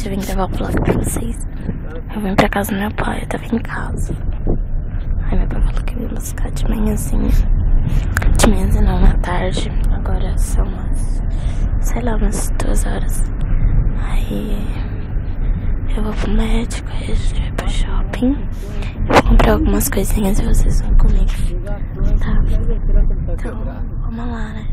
hoje eu vim gravar o vlog pra vocês. Eu vim pra casa do meu pai, eu tava em casa. Aí meu pai falou que ia buscar de manhãzinha. De manhãzinha não, na tarde. Agora são umas, sei lá, umas duas horas. Aí eu vou pro médico, aí a gente vai pro shopping. Eu vou comprar algumas coisinhas e vocês vão comigo. Tá? Então, vamos lá, né?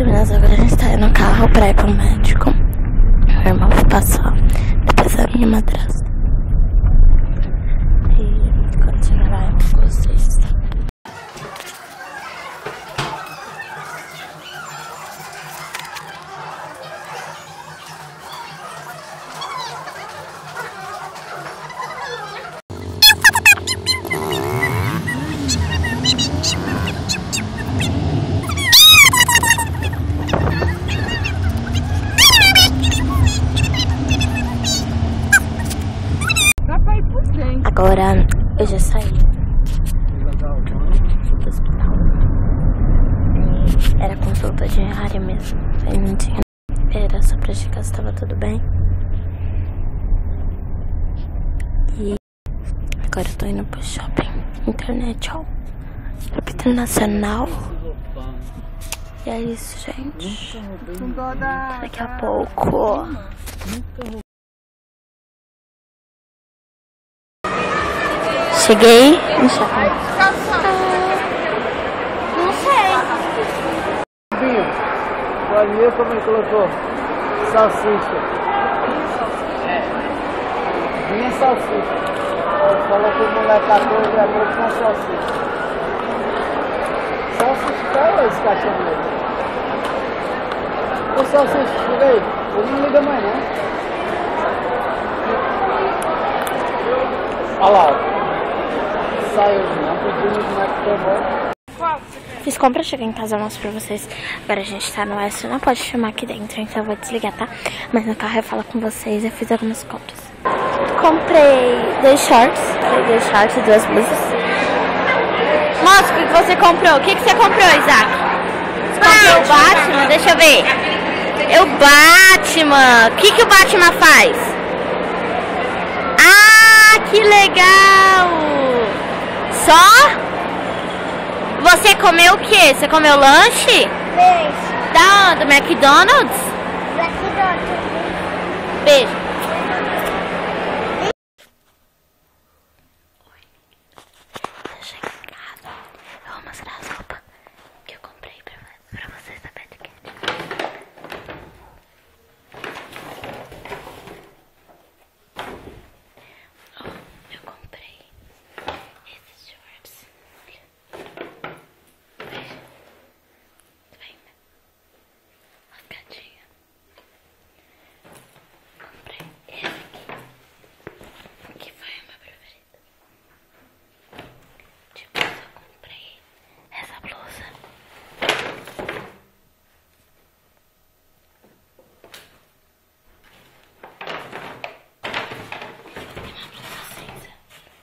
Terminado agora a gente tá indo no carro pra ir pro médico. Meu irmão vai passar. Depois a minha madrasta. E continuará com vocês. Agora eu já saí do hospital. Era consulta diária mesmo. Era só pra checar se tava tudo bem. E agora eu tô indo pro shopping. Internet, ó. Shopping internacional. E é isso, gente. Daqui a pouco. Cheguei no shopping. Não sei. O como ele colocou? Salsicha. Vinha salsicha. Ele falou que o moleque 14 anos com salsicha. Salsicha, qual é esse cachorro dele? Ô salsicha, chega aí. Ele não liga mais não. Olha lá, ó. Saiu, não pediu como é que tomou. Fiz compra, cheguei em casa, eu mostro pra vocês. Agora a gente tá no S, não pode filmar aqui dentro, então eu vou desligar, tá? Mas no carro eu falo com vocês, eu fiz algumas compras. Comprei dois shorts, dois shorts e duas blusas. Mostra o que você comprou. O que, que você comprou, Isaac? Você comprou o Batman? Deixa eu ver. É o Batman. O que, que o Batman faz? Ah, que legal! Só? Você comeu o quê? Você comeu lanche? Beijo. Da onde? McDonald's? McDonald's. Beijo. Eu cheguei em casa. Eu vou mostrar as roupas que eu comprei pra, pra vocês da Bad Cat. Ó, eu comprei esses shorts. Olha. Veja. Tá vendo? Rasgadinha. Comprei esse aqui, que foi o meu preferido. Depois eu comprei essa blusa. E uma blusa cinza.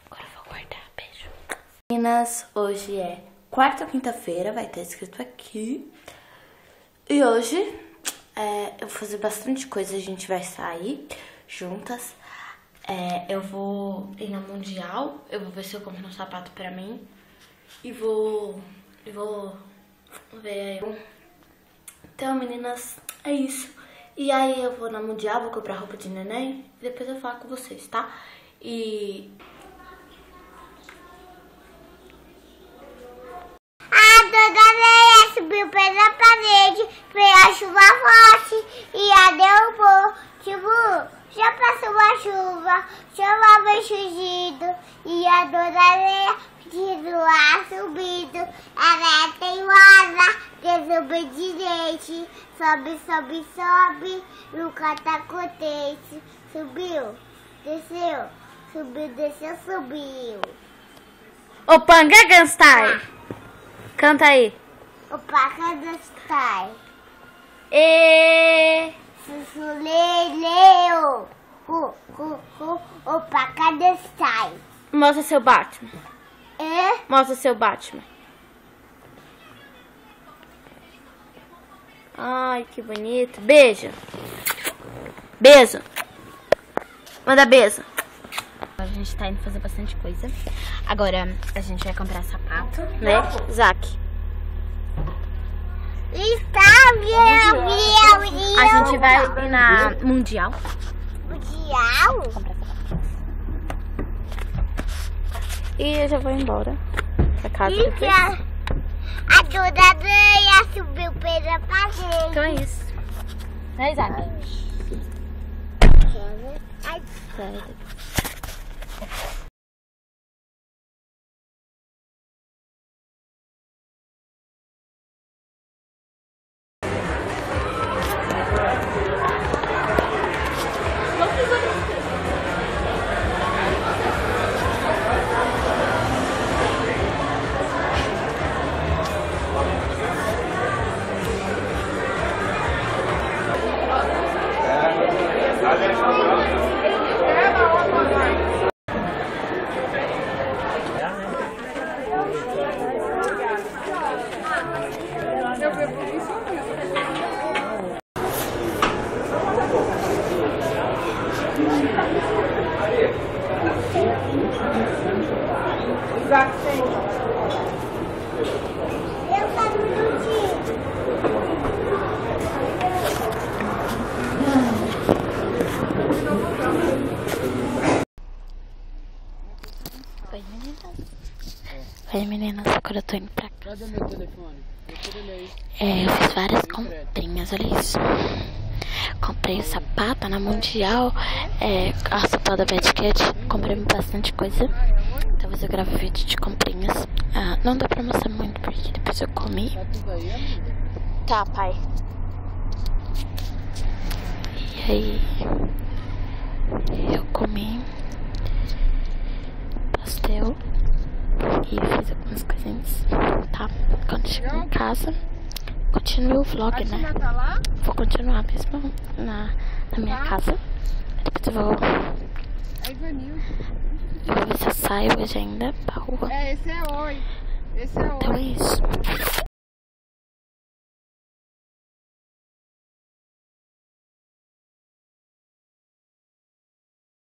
Agora eu vou guardar. Beijo. Meninas, hoje é quarta ou quinta-feira, vai ter escrito aqui. E hoje é, eu vou fazer bastante coisa, a gente vai sair juntas. É, eu vou ir na Mundial, eu vou ver se eu compro um sapato pra mim. E vou. E vou ver aí. Então, meninas, é isso. E aí eu vou na Mundial, vou comprar roupa de neném. E depois eu falo com vocês, tá? E A dona Leia subiu pela parede, fez a chuva forte e a derrubou. Tipo, já passou a chuva, chamava chugido e a dona Leia continuar subindo. Ela é teimosa, desobediente, sobe, sobe, sobe, nunca tá contente. Subiu, desceu, subiu, desceu, subiu. Ô, Panga Style! Canta aí. O paca do Star. E... Sussuleleu. O, o, o, o paca do Star. Mostra seu Batman. É? Mostra seu Batman. Ai, que bonito. Beijo. Beijo. Manda beijo. A gente tá indo fazer bastante coisa. Agora a gente vai comprar sapato, né, Zac? Está, viu, viu, viu. A gente vai ir na Mundial. Mundial? comprar sapato. E eu já vou embora pra casa depois. A ganha subiu pela parede. Então é isso. Né, Isaac? Ai, Sério. eu quero um minutinho. Oi, meninas. Oi, meninas. Agora eu tô indo pra casa. Cadê meu telefone? É, eu fiz várias comprinhas, olha isso. Comprei sapato na Mundial, é, a da Bad Cat, comprei bastante coisa. Talvez eu grave vídeo de comprinhas. Ah, não dá pra mostrar muito porque depois eu comi. Tá pai. E aí, eu comi pastel e fiz algumas coisinhas, tá? Quando chegar em casa, continue o vlog, né? tá lá? Vou continuar mesmo na, na minha casa. Depois eu vou, eu vou ver se eu saio hoje ainda pra rua. É, esse é oi. Esse é Então é isso.